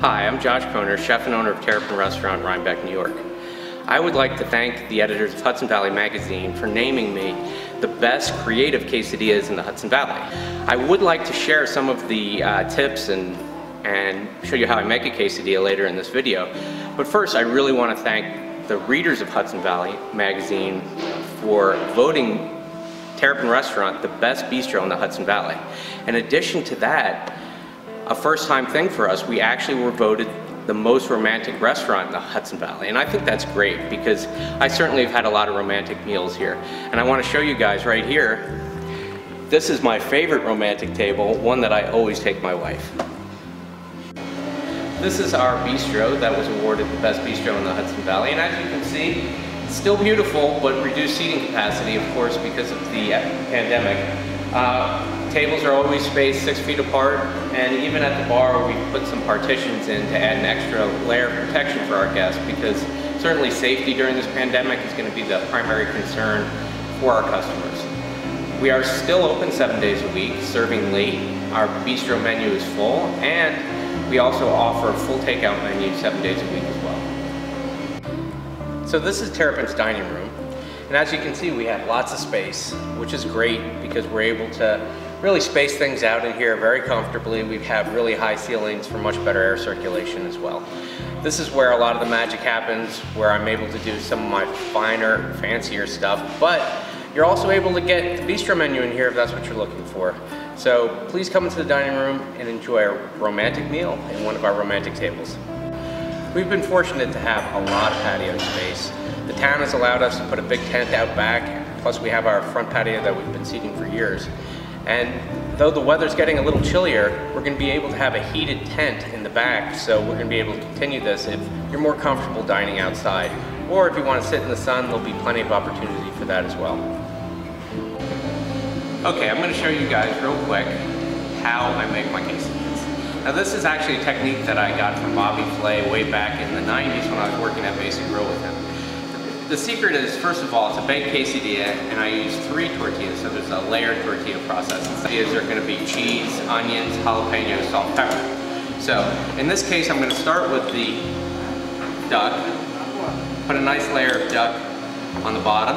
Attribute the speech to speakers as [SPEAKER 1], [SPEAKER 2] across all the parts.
[SPEAKER 1] Hi, I'm Josh Kroner, chef and owner of Terrapin Restaurant in Rhinebeck, New York. I would like to thank the editors of Hudson Valley Magazine for naming me the best creative quesadillas in the Hudson Valley. I would like to share some of the uh, tips and, and show you how I make a quesadilla later in this video. But first, I really want to thank the readers of Hudson Valley Magazine for voting Terrapin Restaurant the best bistro in the Hudson Valley. In addition to that, a first time thing for us, we actually were voted the most romantic restaurant in the Hudson Valley. And I think that's great because I certainly have had a lot of romantic meals here. And I want to show you guys right here, this is my favorite romantic table, one that I always take my wife. This is our bistro that was awarded the best bistro in the Hudson Valley. And as you can see, it's still beautiful, but reduced seating capacity, of course, because of the pandemic. Uh, tables are always spaced six feet apart, and even at the bar, we put some partitions in to add an extra layer of protection for our guests because certainly safety during this pandemic is going to be the primary concern for our customers. We are still open seven days a week, serving late. Our bistro menu is full, and we also offer a full takeout menu seven days a week as well. So this is Terrapin's dining room. And as you can see, we have lots of space, which is great because we're able to really space things out in here very comfortably. We have really high ceilings for much better air circulation as well. This is where a lot of the magic happens, where I'm able to do some of my finer, fancier stuff, but you're also able to get the bistro menu in here if that's what you're looking for. So please come into the dining room and enjoy a romantic meal in one of our romantic tables. We've been fortunate to have a lot of patio space. The town has allowed us to put a big tent out back, plus we have our front patio that we've been seating for years. And though the weather's getting a little chillier, we're going to be able to have a heated tent in the back, so we're going to be able to continue this if you're more comfortable dining outside. Or if you want to sit in the sun, there'll be plenty of opportunity for that as well. Okay, I'm going to show you guys real quick how I make my quesadillas. Now this is actually a technique that I got from Bobby Flay way back in the 90s when I was working at Mesa Grill with him. The secret is, first of all, it's a baked quesadilla, and I use three tortillas, so there's a layered tortilla process. The tortillas are gonna be cheese, onions, jalapenos, salt, pepper. So, in this case, I'm gonna start with the duck, put a nice layer of duck on the bottom,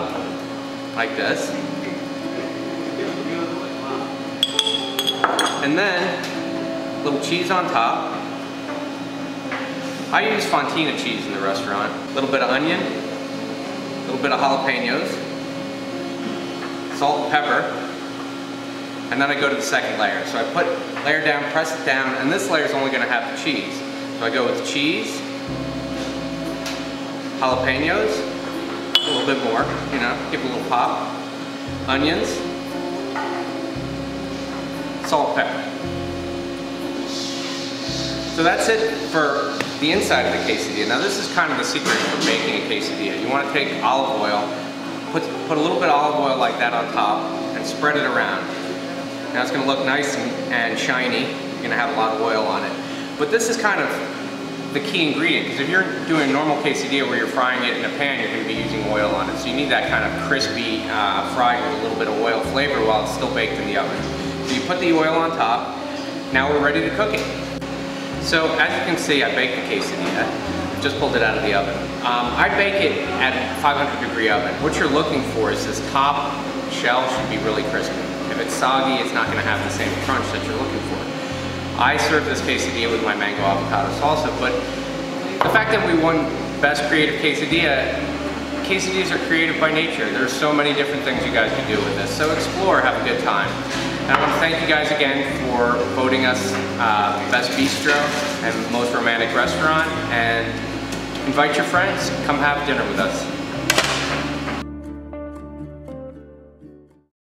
[SPEAKER 1] like this. And then, a little cheese on top. I use Fontina cheese in the restaurant. A little bit of onion, little bit of jalapenos, salt and pepper, and then I go to the second layer. So I put layer down, press it down, and this layer is only going to have the cheese. So I go with cheese, jalapenos, a little bit more, you know, give it a little pop, onions, salt, pepper. So that's it for the inside of the quesadilla. Now this is kind of the secret for making a quesadilla. You want to take olive oil, put, put a little bit of olive oil like that on top, and spread it around. Now it's going to look nice and, and shiny. You're going to have a lot of oil on it. But this is kind of the key ingredient, because if you're doing a normal quesadilla where you're frying it in a pan, you're going to be using oil on it. So you need that kind of crispy uh, fried with a little bit of oil flavor while it's still baked in the oven. So you put the oil on top. Now we're ready to cook it. So as you can see, I baked the quesadilla. Just pulled it out of the oven. Um, I bake it at 500 degree oven. What you're looking for is this top shell should be really crispy. If it's soggy, it's not gonna have the same crunch that you're looking for. I serve this quesadilla with my mango avocado salsa, but the fact that we won Best Creative Quesadilla, quesadillas are creative by nature. There's so many different things you guys can do with this. So explore, have a good time. And I want to thank you guys again for voting us uh, Best Bistro and Most Romantic Restaurant. And invite your friends, come have dinner with us.